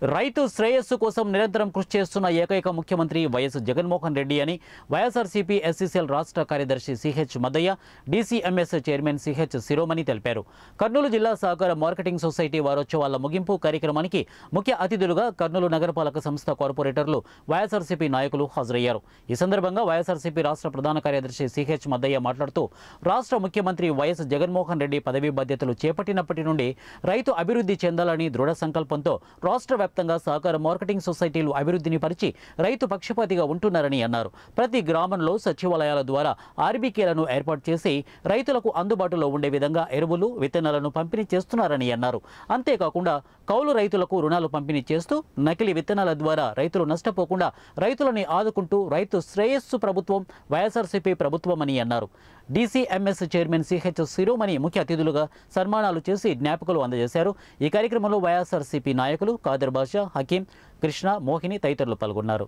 రైతు శ్రేయస్సు కోసం నిరంతరం కృషి చేస్తున్న ఏకైక ముఖ్యమంత్రి వైఎస్ జగన్మోహన్ రెడ్డి అని వైఎస్ఆర్సీపీ ఎస్సీసీఎల్ రాష్ట్ర కార్యదర్శి సిహెచ్ మద్దయ్య డీసీఎంఎస్ చైర్మన్ సిహెచ్ శిరోమణి తెలిపారు. కర్నూలు జిల్లా సహకార మార్కెటింగ్ సొసైటీ వారోత్సవాల ముగింపు కార్యక్రమానికి ముఖ్య అతిథులుగా కర్నూలు నగరపాలక సంస్థ కార్పొరేటర్లు వైఎస్ఆర్సీపీ నాయకులు హాజరయ్యారు. ఈ సందర్భంగా వైఎస్ఆర్సీపీ రాష్ట్ర ప్రధాన కార్యదర్శి సిహెచ్ మద్దయ్య మాట్లాడుతూ రాష్ట్ర ముఖ్యమంత్రి వైఎస్ జగన్మోహన్ రెడ్డి పదవీ బాధ్యతలు చేపట్టినప్పటి నుండి రైతు అభివృద్ధి చెందాలని దృఢ సంకల్పంతో రాష్ట్ర వ్యాప్తంగా సహకార మార్కెటింగ్ సొసైటీలు అభివృద్ధిని పరిచి రైతు పక్షపాతిగా ఉంటున్నారని అన్నారు. ప్రతి గ్రామంలో సచివాలయాల ద్వారా ఆర్బీకేలను ఏర్పాటు చేసి రైతులకు అందుబాటులో ఉండే విధంగా ఎరువులు విత్తనాలను పంపిణీ చేస్తున్నారని అన్నారు. అంతేకాకుండా కౌలు రైతులకు రుణాలు పంపిణీ చేస్తూ నకిలీ విత్తనాల ద్వారా రైతులు నష్టపోకుండా రైతులని ఆదుకుంటూ రైతు శ్రేయస్సు ప్రభుత్వం వైఎస్ఆర్సీపీ ప్రభుత్వం అని అన్నారు. డీసీఎంఎస్ చైర్మన్ సిహెచ్ శిరోమణి ముఖ్య అతిథులుగా సన్మానాలు చేసి జ్ఞాపకాలు అందజేశారు. ఈ కార్యక్రమంలో వైఎస్ఆర్సీపీ నాయకులు కాదర్బా బాషా హకీం కృష్ణ మోహిని తదితరులు పాల్గొన్నారు.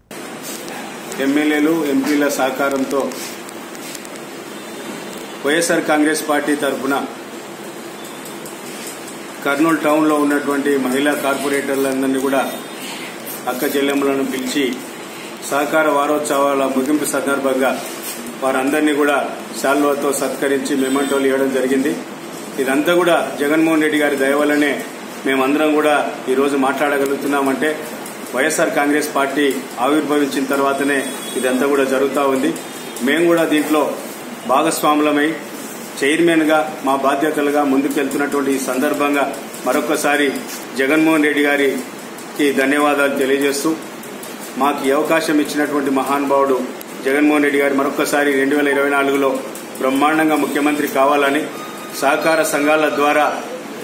ఎమ్మెల్యేలు ఎంపీల సహకారంతో వైఎస్ఆర్ కాంగ్రెస్ పార్టీ తరఫున కర్నూలు టౌన్లో ఉన్నటువంటి మహిళా కార్పొరేటర్లందరినీ కూడా అక్క చెల్లెమ్మలను పిలిచి సహకార వారోత్సవాల ముగింపు సందర్భంగా వారందరినీ కూడా శాల్వాతో సత్కరించి మెమంటోలు ఇవ్వడం జరిగింది. ఇదంతా కూడా జగన్మోహన్ రెడ్డి గారి దయవలనే మేమందరం కూడా ఈరోజు మాట్లాడగలుగుతున్నామంటే వైఎస్ఆర్ కాంగ్రెస్ పార్టీ ఆవిర్భవించిన తర్వాతనే ఇదంతా కూడా జరుగుతూ ఉంది. మేము కూడా దీంట్లో భాగస్వాములమై చైర్మన్గా మా బాధ్యతలుగా ముందుకెళ్తున్నటువంటి ఈ సందర్భంగా మరొకసారి జగన్మోహన్ రెడ్డి గారికి ధన్యవాదాలు తెలియజేస్తూ మాకు ఈ అవకాశం ఇచ్చినటువంటి మహానుభావుడు జగన్మోహన్ రెడ్డి గారు మరొకసారి రెండు వేల ఇరవై నాలుగులో బ్రహ్మాండంగా ముఖ్యమంత్రి కావాలని సహకార సంఘాల ద్వారా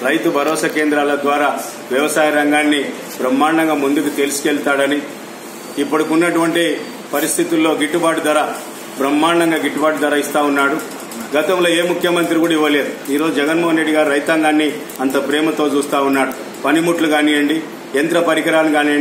రైతు భరోసా కేంద్రాల ద్వారా వ్యవసాయ రంగాన్ని బ్రహ్మాండంగా ముందుకు తెలుసుకెళ్తాడని ఇప్పటికున్నటువంటి పరిస్థితుల్లో గిట్టుబాటు ధర బ్రహ్మాండంగా గిట్టుబాటు ధర ఇస్తా ఉన్నాడు. గతంలో ఏ ముఖ్యమంత్రి కూడా ఇవ్వలేదు. ఈరోజు జగన్మోహన్ రెడ్డి గారు రైతాంగాన్ని అంత ప్రేమతో చూస్తా ఉన్నాడు. పనిముట్లు కానివ్వండి యంత్ర పరికరాలు కానివ్వండి